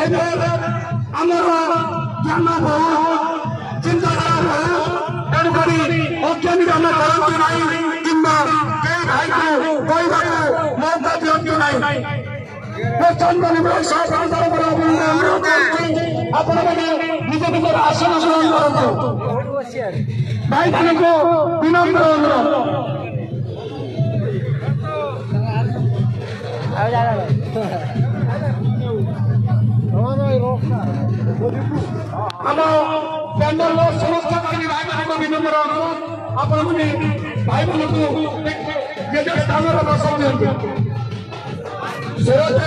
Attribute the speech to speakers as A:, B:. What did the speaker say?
A: সাহেবের আমরা জন্ম হোক চিন্তাধারা হোক তেণুকরি অজ্ঞানীর আমরা করন্তু নাই কিংবা কেই ভাইকে কইবারে মৌকা দিয়ন্তু নাই প্রচন্ড নিবেদন সরকার তরফর অনুরোধ করছি আপনাদের নিজ নিজের ଆମ ପ୍ୟାନେଲର ସମସ୍ତ କର୍ମୀ ଭାଇମାନଙ୍କୁ ବିନମ୍ର ଅନୁରୋଧ ଆପଣମାନେ ଭାଇମାନଙ୍କୁ ନିଜ ସ୍ଥାନରେ ବସାଇ ଦିଅନ୍ତୁ ସୁରକ୍ଷା